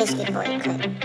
Biscuit Boy Clip.